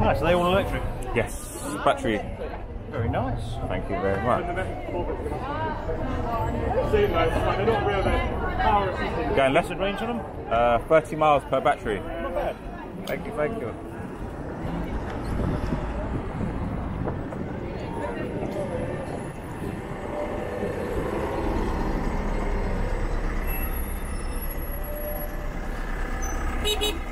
Nice, are they all electric? Yes, battery. Very nice. Thank you very much. Going less range on them? Uh, 30 miles per battery. Not bad. Thank you, thank you. Piep, piep.